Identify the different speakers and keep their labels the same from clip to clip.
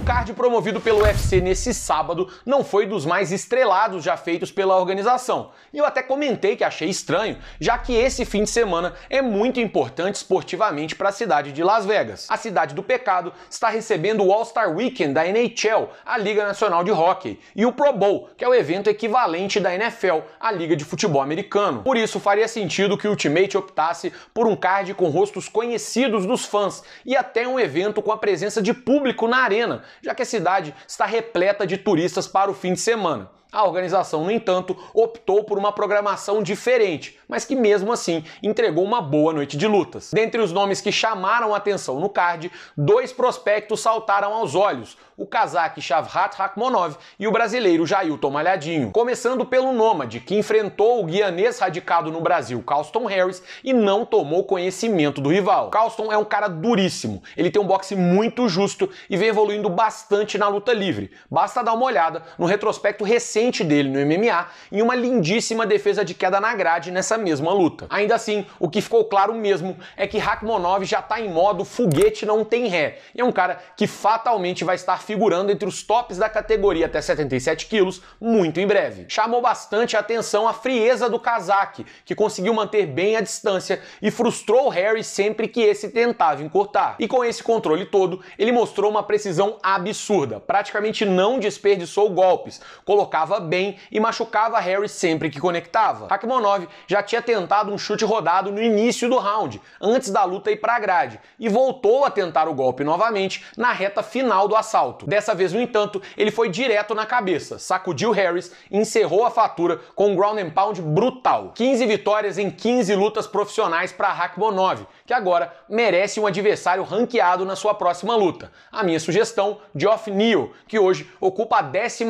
Speaker 1: O card promovido pelo UFC nesse sábado não foi dos mais estrelados já feitos pela organização. E eu até comentei que achei estranho, já que esse fim de semana é muito importante esportivamente para a cidade de Las Vegas. A cidade do pecado está recebendo o All-Star Weekend da NHL, a Liga Nacional de Hockey, e o Pro Bowl, que é o evento equivalente da NFL, a Liga de Futebol Americano. Por isso faria sentido que o Ultimate optasse por um card com rostos conhecidos dos fãs e até um evento com a presença de público na arena, já que a cidade está repleta de turistas para o fim de semana. A organização, no entanto, optou por uma programação diferente, mas que mesmo assim entregou uma boa noite de lutas. Dentre os nomes que chamaram atenção no card, dois prospectos saltaram aos olhos: o cazaque Shavhat Rakhmonov e o brasileiro Jailton Malhadinho. Começando pelo Nômade, que enfrentou o guianês radicado no Brasil, Carlston Harris, e não tomou conhecimento do rival. Carlston é um cara duríssimo, ele tem um boxe muito justo e vem evoluindo bastante na luta livre. Basta dar uma olhada no retrospecto recente recente dele no MMA em uma lindíssima defesa de queda na grade nessa mesma luta. Ainda assim, o que ficou claro mesmo é que Rakhmonov já está em modo foguete não tem ré. E é um cara que fatalmente vai estar figurando entre os tops da categoria até 77 quilos muito em breve. Chamou bastante a atenção a frieza do Kazak, que conseguiu manter bem a distância e frustrou Harry sempre que esse tentava encurtar. E com esse controle todo, ele mostrou uma precisão absurda, praticamente não desperdiçou golpes, colocava bem e machucava Harry sempre que conectava. Rakhmonov já tinha tentado um chute rodado no início do round, antes da luta ir para a grade, e voltou a tentar o golpe novamente na reta final do assalto. Dessa vez, no entanto, ele foi direto na cabeça, sacudiu Harris e encerrou a fatura com um ground and pound brutal. 15 vitórias em 15 lutas profissionais para Rakhmonov, que agora merece um adversário ranqueado na sua próxima luta. A minha sugestão, Geoff Neal, que hoje ocupa a 12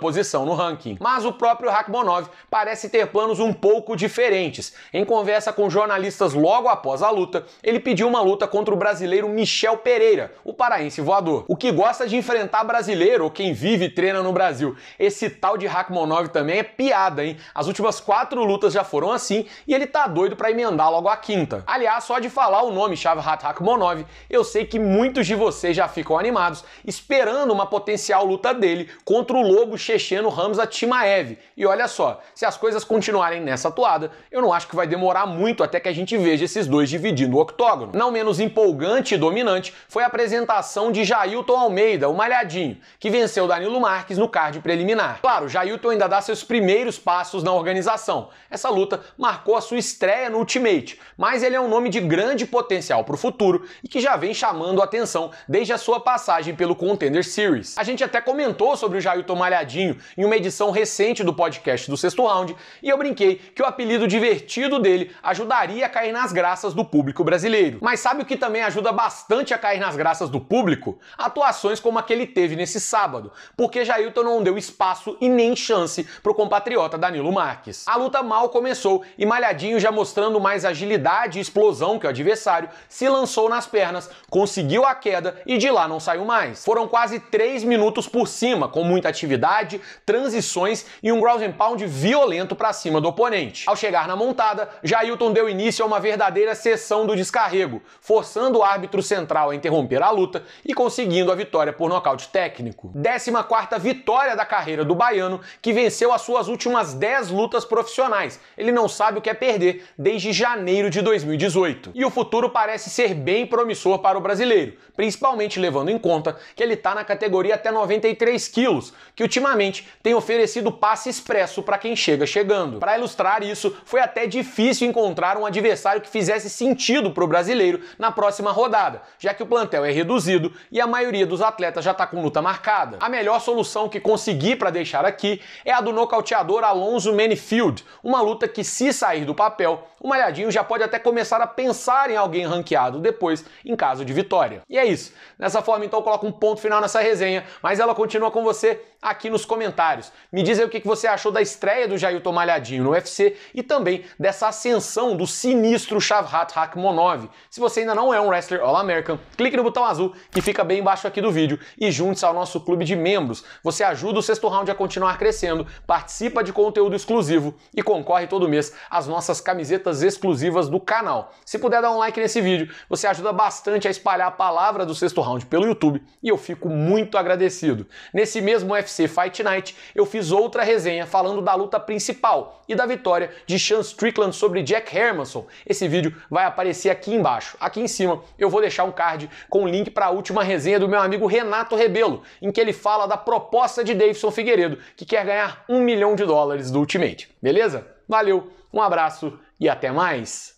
Speaker 1: posição no ranking. Mas o próprio Rakhmonov parece ter planos um pouco diferentes. Em conversa com jornalistas logo após a luta, ele pediu uma luta contra o brasileiro Michel Pereira, o paraense voador. O que gosta de enfrentar brasileiro ou quem vive e treina no Brasil. Esse tal de Rakhmonov também é piada, hein? As últimas quatro lutas já foram assim e ele tá doido para emendar logo a quinta. Aliás, só de falar o nome Shavhat Rakhmonov, eu sei que muitos de vocês já ficam animados esperando uma potencial luta dele contra o lobo checheno Ram Hamza Timaev. E olha só, se as coisas continuarem nessa toada, eu não acho que vai demorar muito até que a gente veja esses dois dividindo o octógono. Não menos empolgante e dominante foi a apresentação de Jailton Almeida, o malhadinho, que venceu Danilo Marques no card preliminar. Claro, Jailton ainda dá seus primeiros passos na organização. Essa luta marcou a sua estreia no Ultimate, mas ele é um nome de grande potencial para o futuro e que já vem chamando a atenção desde a sua passagem pelo Contender Series. A gente até comentou sobre o Jailton Malhadinho em uma edição recente do podcast do Sexto Round e eu brinquei que o apelido divertido dele ajudaria a cair nas graças do público brasileiro. Mas sabe o que também ajuda bastante a cair nas graças do público? Atuações como a que ele teve nesse sábado, porque Jailton não deu espaço e nem chance pro compatriota Danilo Marques. A luta mal começou e Malhadinho já mostrando mais agilidade e explosão que o adversário, se lançou nas pernas, conseguiu a queda e de lá não saiu mais. Foram quase 3 minutos por cima, com muita atividade, transição transições e um ground and pound violento para cima do oponente. Ao chegar na montada, Jailton deu início a uma verdadeira sessão do descarrego, forçando o árbitro central a interromper a luta e conseguindo a vitória por nocaute técnico. 14 quarta vitória da carreira do baiano, que venceu as suas últimas 10 lutas profissionais. Ele não sabe o que é perder desde janeiro de 2018. E o futuro parece ser bem promissor para o brasileiro, principalmente levando em conta que ele está na categoria até 93 quilos, que ultimamente tem oferecido passe expresso para quem chega chegando. Para ilustrar isso, foi até difícil encontrar um adversário que fizesse sentido para o brasileiro na próxima rodada, já que o plantel é reduzido e a maioria dos atletas já está com luta marcada. A melhor solução que consegui para deixar aqui é a do nocauteador Alonso Manifield, uma luta que se sair do papel, o Malhadinho já pode até começar a pensar em alguém ranqueado depois, em caso de vitória. E é isso. Dessa forma, então, eu coloco um ponto final nessa resenha, mas ela continua com você aqui nos comentários. Me diz aí o que você achou da estreia do Jailton Malhadinho no UFC e também dessa ascensão do sinistro Shavhat Rakhmonov. Se você ainda não é um wrestler All-American, clique no botão azul que fica bem embaixo aqui do vídeo e junte-se ao nosso clube de membros. Você ajuda o Sexto Round a continuar crescendo, participa de conteúdo exclusivo e concorre todo mês às nossas camisetas exclusivas do canal. Se puder dar um like nesse vídeo, você ajuda bastante a espalhar a palavra do sexto round pelo YouTube e eu fico muito agradecido. Nesse mesmo UFC Fight Night, eu fiz outra resenha falando da luta principal e da vitória de Sean Strickland sobre Jack Hermanson. Esse vídeo vai aparecer aqui embaixo. Aqui em cima eu vou deixar um card com o link para a última resenha do meu amigo Renato Rebelo, em que ele fala da proposta de Davidson Figueiredo, que quer ganhar um milhão de dólares do Ultimate. Beleza? Valeu, um abraço e até mais!